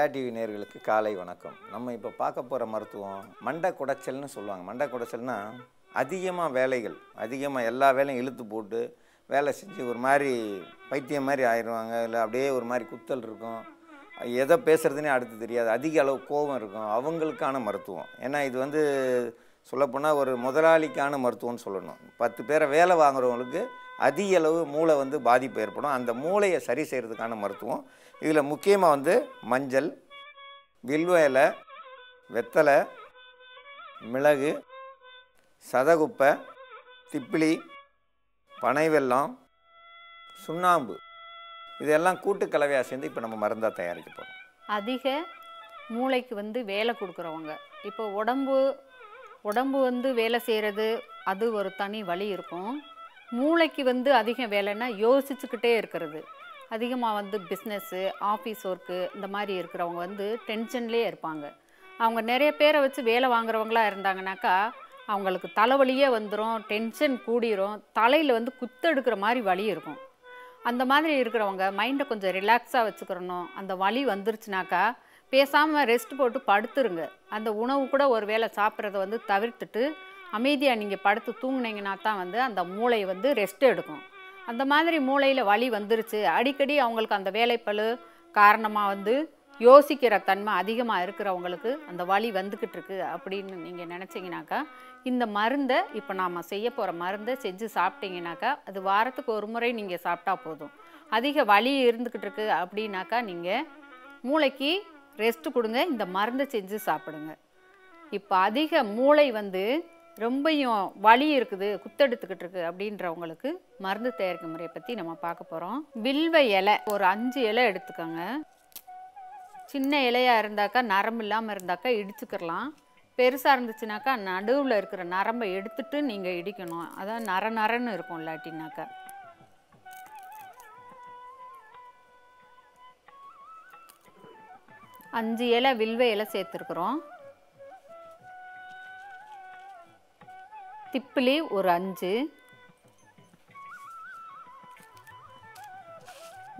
Jaya TV காலை வணக்கம். நம்ம இப்போ பார்க்க போகிற மருத்துவம் மண்டை குடைச்சல்னு சொல்லுவாங்க. மண்டை குடைச்சல்னா அதிகமாக வேலைகள் அதிகமாக எல்லா வேலையும் இழுத்து போட்டு வேலை செஞ்சு ஒரு மாதிரி பைத்தியம் மாதிரி ஆயிடுவாங்க. இல்லை அப்படியே ஒரு மாதிரி குத்தல் இருக்கும். எதை பேசுகிறதுனே அடுத்து தெரியாது. அதிக அளவு கோபம் இருக்கும். அவங்களுக்கான மருத்துவம். ஏன்னா இது வந்து சொல்லப்போனால் ஒரு முதலாளிக்கான மருத்துவம்னு சொல்லணும். பத்து பேரை வேலை வாங்குறவங்களுக்கு அதிக அளவு மூளை வந்து பாதிப்பு ஏற்படும். அந்த மூளையை சரி செய்கிறதுக்கான மருத்துவம். இதில் முக்கியமாக வந்து மஞ்சள் வில்வ இலை வெத்தலை மிளகு சதகுப்பை திப்பிலி பனை வெல்லம் சுண்ணாம்பு. இதெல்லாம் கூட்டு கலவையாக சேர்ந்து இப்போ நம்ம மருந்தாக தயாரிக்க போகிறோம். அதிக மூளைக்கு வந்து வேலை கொடுக்குறவங்க. இப்போ உடம்பு உடம்பு வந்து வேலை செய்கிறது அது ஒரு தனி வழி இருக்கும். மூளைக்கு வந்து அதிகம் வேலைன்னா யோசிச்சுக்கிட்டே இருக்கிறது. அதிகமாக வந்து பிஸ்னஸ்ஸு ஆஃபீஸ் ஒர்க்கு இந்த மாதிரி இருக்கிறவங்க வந்து டென்ஷன்லேயே இருப்பாங்க. அவங்க நிறைய பேரை வச்சு வேலை வாங்குறவங்களாக இருந்தாங்கனாக்கா அவங்களுக்கு தலைவலியே வந்துடும் டென்ஷன் கூடிரும் தலையில் வந்து குத்தெடுக்கிற மாதிரி வலி இருக்கும். அந்த மாதிரி இருக்கிறவங்க மைண்டை கொஞ்சம் ரிலாக்ஸாக வச்சுக்கிறணும். அந்த வலி வந்துருச்சுனாக்கா பேசாமல் ரெஸ்ட் போட்டு படுத்துருங்க. அந்த உணவு கூட ஒரு வேளை சாப்பிட்றத வந்து தவிர்த்துட்டு அமைதியாக நீங்கள் படுத்து தூங்குனீங்கன்னா தான் வந்து அந்த மூளை வந்து ரெஸ்ட் எடுக்கும். அந்த மாதிரி மூளையில் வலி வந்துருச்சு. அடிக்கடி அவங்களுக்கு அந்த வேலைப்பளு காரணமாக வந்து யோசிக்கிற தன்மை அதிகமாக இருக்கிறவங்களுக்கு அந்த வலி வந்துக்கிட்டு இருக்கு அப்படின்னு நீங்கள் நினச்சிங்கனாக்கா இந்த மருந்தை இப்போ நாம் செய்ய போகிற மருந்தை செஞ்சு சாப்பிட்டீங்கனாக்கா அது வாரத்துக்கு ஒரு முறை நீங்கள் சாப்பிட்டா போதும். அதிக வலி இருந்துக்கிட்டு இருக்கு அப்படின்னாக்கா நீங்கள் மூளைக்கு ரெஸ்ட் கொடுங்க இந்த மருந்தை செஞ்சு சாப்பிடுங்க. இப்போ அதிக மூளை வந்து ரொம்பையும் வலி இருக்குது குத்தெடுத்துக்கிட்டு இருக்கு அப்படின்றவங்களுக்கு மருந்து தயாரிக்கும் முறையை பற்றி நம்ம பார்க்க போகிறோம் வில்வ இலை ஒரு அஞ்சு இலை எடுத்துக்கோங்க. சின்ன இலையாக இருந்தாக்கா நரம்பு இல்லாமல் இருந்தாக்கா இடிச்சுக்கிறலாம் பெருசாக இருந்துச்சுனாக்கா நடுவில் இருக்கிற நரம்பை எடுத்துட்டு நீங்கள் இடிக்கணும். அதான் நர நரன்னு இருக்கும் இல்லாட்டினாக்கா. அஞ்சு இலை வில்வ இலை சேர்த்துருக்குறோம். திப்பிலி ஒரு அஞ்சு.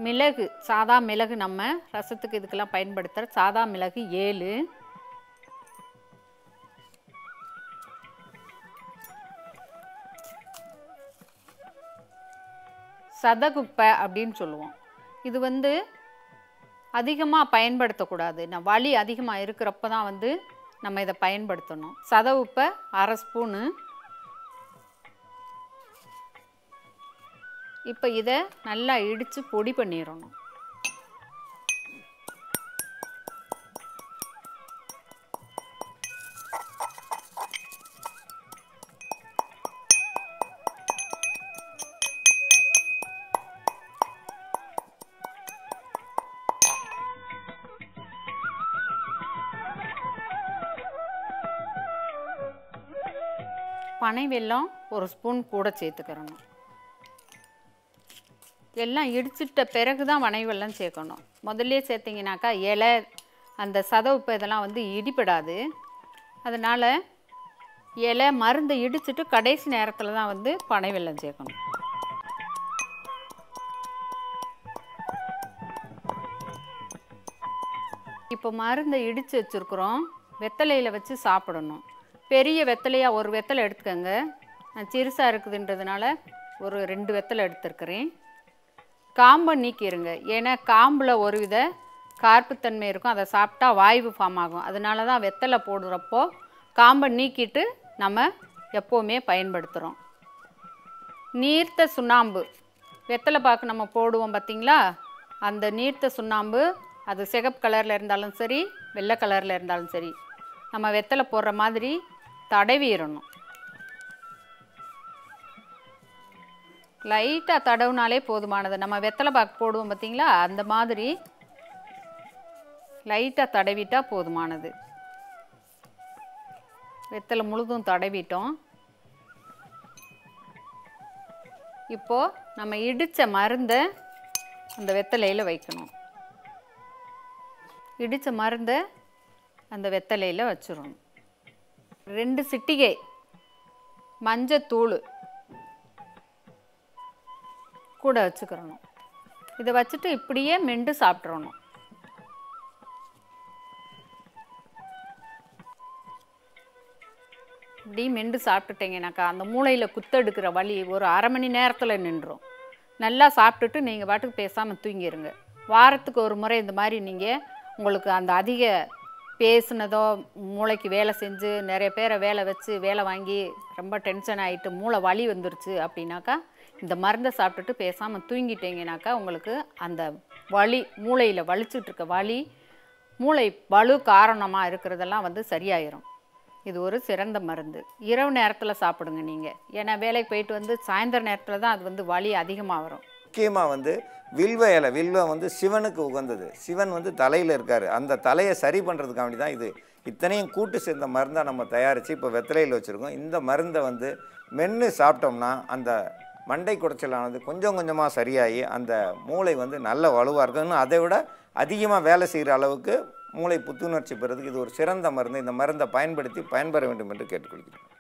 மிளகு சாதா மிளகு நம்ம ரசத்துக்கு இதுக்கெல்லாம் பயன்படுத்துகிற சாதா மிளகு ஏழு. சதகுப்பை அப்படின்னு சொல்லுவோம். இது வந்து அதிகமாக பயன்படுத்தக்கூடாது. நான் வலி அதிகமாக இருக்கிறப்ப தான் வந்து நம்ம இதை பயன்படுத்தணும். சதகுப்பை அரை ஸ்பூனு. இப்போ இதை நல்லா இடித்து பொடி பண்ணிடணும் பனை வெல்லம் ஒரு ஸ்பூன் கூட சேர்த்துக்கிறணும். எல்லாம் இடிச்சிட்ட பிறகு தான் வனைவெல்லாம் சேர்க்கணும். முதல்ல சேர்த்திங்கனாக்கா இலை அந்த சதவுப்பு இதெல்லாம் வந்து இடிபடாது. அதனால் இலை மருந்தை இடிச்சிட்டு கடைசி நேரத்தில் தான் வந்து பனைவெல்லம் சேர்க்கணும். இப்போ மருந்தை இடித்து வச்சுருக்குறோம். வெத்தலையில் வச்சு சாப்பிடணும். பெரிய வெத்தலையாக ஒரு வெத்தலை எடுத்துக்கோங்க. நான் சிறுசாக இருக்குதுன்றதுனால ஒரு ரெண்டு வெத்தலை எடுத்துருக்கிறேன். காம்பை நீக்கிடுங்க ஏன்னா காம்பில் ஒரு வித கார்ப்புத்தன்மை இருக்கும். அதை சாப்பிட்டா வாய்வு ஃபார்ம் ஆகும். அதனால தான் வெத்தலை போடுறப்போ காம்பை நீக்கிட்டு நம்ம எப்போவுமே பயன்படுத்துகிறோம் நீர்த்த சுண்ணாம்பு. வெத்தலை பாக்கு நம்ம போடுவோம் பார்த்திங்களா அந்த நீர்த்த சுண்ணாம்பு அது சிகப்பு கலரில் இருந்தாலும் சரி வெள்ளை கலரில் இருந்தாலும் சரி நம்ம வெத்தலை போடுற மாதிரி தடவிடணும். லைட்டாக தடவுனாலே போதுமானது. நம்ம வெத்தலை பாக்கு போடுவோம் பார்த்தீங்களா அந்த மாதிரி லைட்டாக தடவிட்டால் போதுமானது. வெத்தலை முழுதும் தடவிட்டோம். இப்போது நம்ம இடித்த மருந்தை அந்த வெத்தலையில் வைக்கணும். இடித்த மருந்தை அந்த வெத்தலையில் வச்சிடணும். ரெண்டு சிட்டிகை மஞ்சத்தூள் கூட வச்சுக்கிறணும். இதை வச்சுட்டு இப்படியே மெண்டு சாப்பிட்றணும் இப்படி மெண்டு சாப்பிட்டுட்டீங்கனாக்கா அந்த மூளையில் குத்தெடுக்கிற வழி ஒரு அரை மணி நேரத்தில் நின்றும் நல்லா சாப்பிட்டுட்டு நீங்கள் பாட்டுக்கு பேசாமல் தூங்கிடுங்க வாரத்துக்கு ஒரு முறை இந்த மாதிரி நீங்கள் உங்களுக்கு அந்த அதிக பேசுனதோ மூளைக்கு வேலை செஞ்சு நிறைய பேரை வேலை வச்சு வேலை வாங்கி ரொம்ப டென்ஷன் ஆகிட்டு மூளை வலி வந்துருச்சு அப்படின்னாக்கா இந்த மருந்தை சாப்பிட்டுட்டு பேசாமல் தூங்கிட்டீங்கனாக்கா உங்களுக்கு அந்த வலி மூளையில் வலிச்சிட்டு வலி மூளை வலு காரணமாக இருக்கிறதெல்லாம் வந்து சரியாயிரும். இது ஒரு சிறந்த மருந்து. இரவு நேரத்தில் சாப்பிடுங்க நீங்கள் ஏன்னா வேலைக்கு போயிட்டு வந்து சாயந்தர நேரத்தில் தான் அது வந்து வலி அதிகமாக வரும். முக்கியமாக வந்து வில்வ இலை வில்வ வந்து சிவனுக்கு உகந்தது. சிவன் வந்து தலையில் இருக்கார். அந்த தலையை சரி பண்ணுறதுக்காண்டி தான் இது இத்தனையும் கூட்டு சேர்ந்த மருந்தை நம்ம தயாரித்து இப்போ வெத்தலையில் வச்சுருக்கோம். இந்த மருந்தை வந்து மென்று சாப்பிட்டோம்னா அந்த மண்டை குடைச்சலானது கொஞ்சம் கொஞ்சமாக சரியாகி அந்த மூளை வந்து நல்ல வலுவாக இருக்குன்னு அதை விட அதிகமாக வேலை செய்கிற அளவுக்கு மூளை புத்துணர்ச்சி பெறதுக்கு இது ஒரு சிறந்த மருந்து. இந்த மருந்தை பயன்படுத்தி பயன்பெற வேண்டும் என்று கேட்டுக்கொள்கிறேன்.